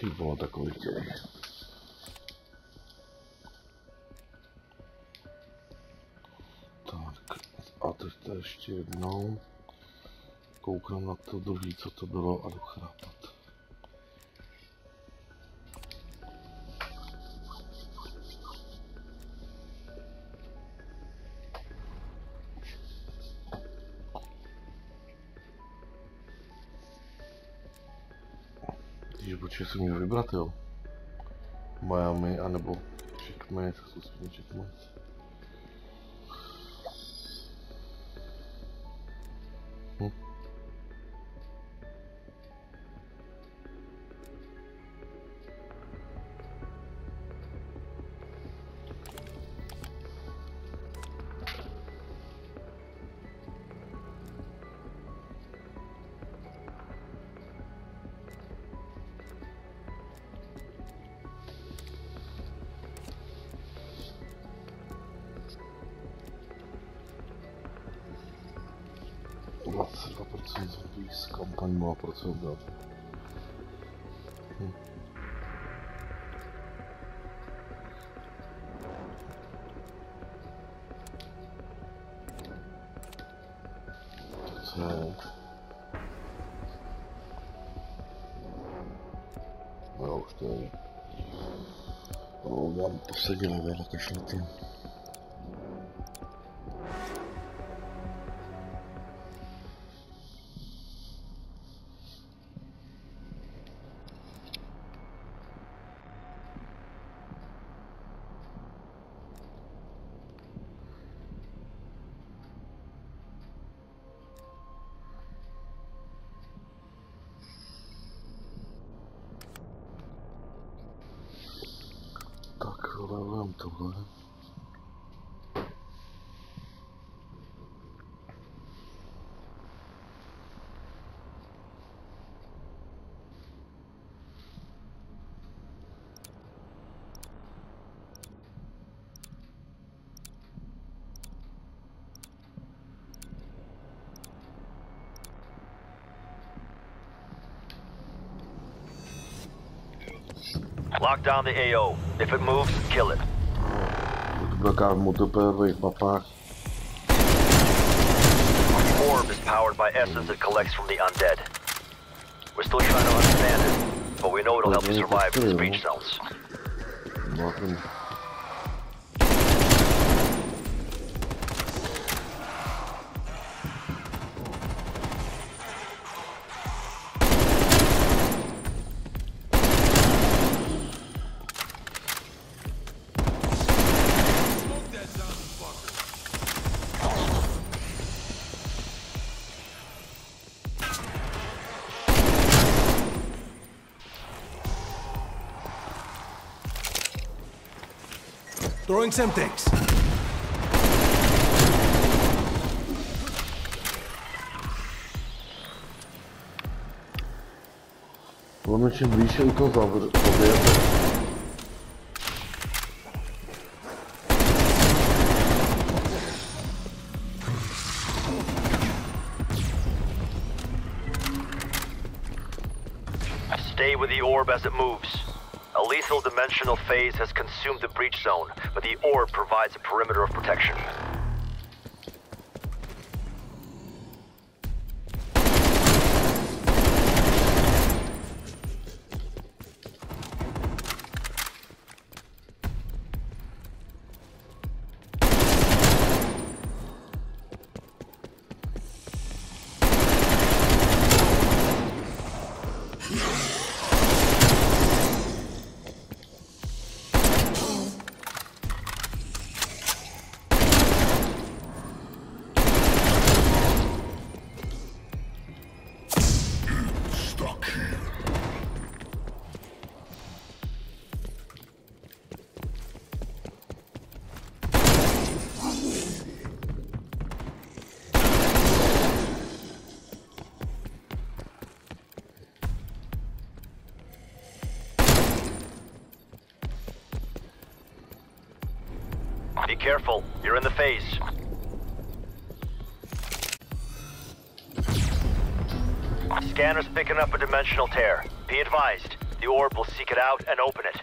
Ty vole, takový chtěli. Tak, a teď to ještě jednou. Koukám na to druhý, co to bylo a jdu chrápat. vidíš, počkej, jsem měl vybrat, jo. Miami, anebo Chickmate, co jsem Chickmate. kampanya процедат. Так. Да уж, да. Ну, вам ну, повсадили, наверное, кошельки. головам-то, а? Lock down the AO. If it moves, kill it. To byla káva v multiplayerových mapách. The orb is powered by essence it collects from the undead. We're still trying to understand it, but we know it'll help you survive in these breach. Máte Throwing Semtex. Ono čím blíž je u toho zavr- zabijete. Stay with the orb as it moves. Lethal dimensional phase has consumed the breach zone, but the orb provides a perimeter of protection. Careful, you're in the phase. Scanner's picking up a dimensional tear. Be advised, The orb will seek it out and open it.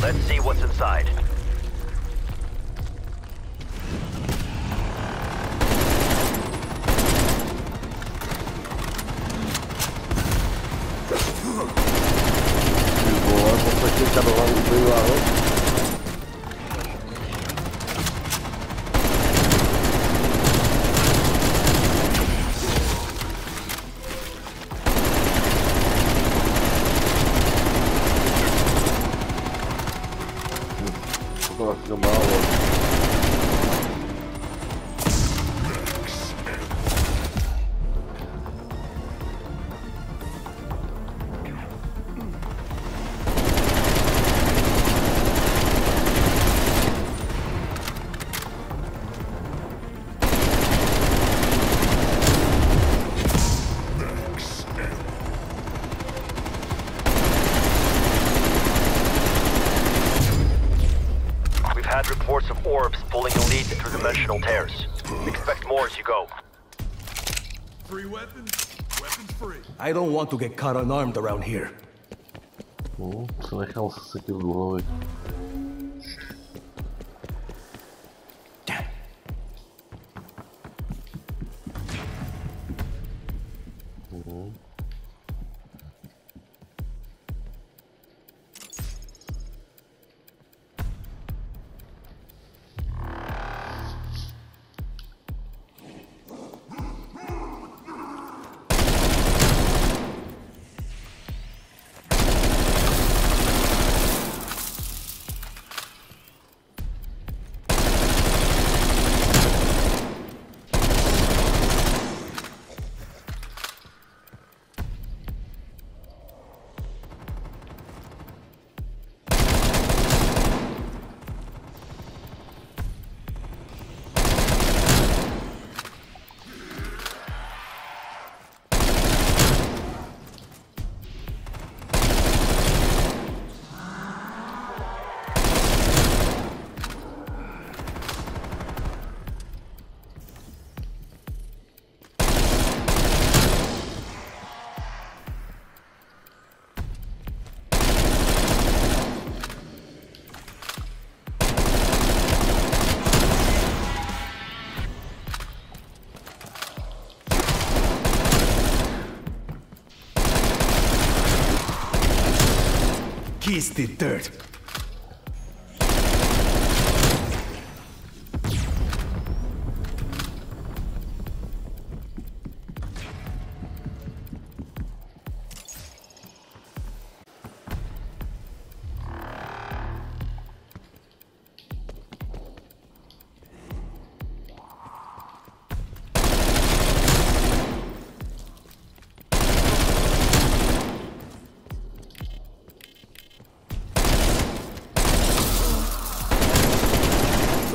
Let's see what's inside. Po prostu karowany privado. Trochę mało. We've dimensional tears. Expect more as you go. Free weapons? Weapons free. I don't want to get caught unarmed around here. No, přenechal se seky v Kiss the dirt.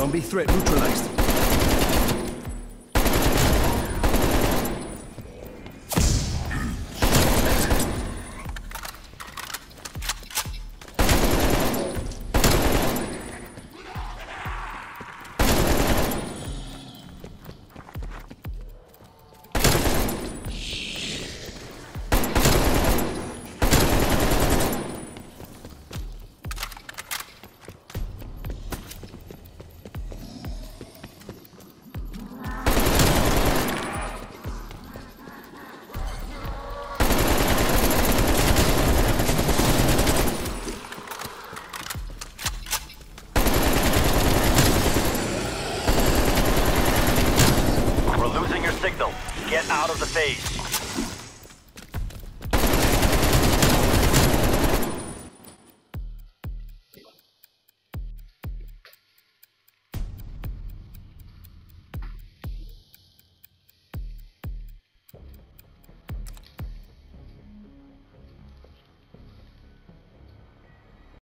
Zombie threat neutralized. We're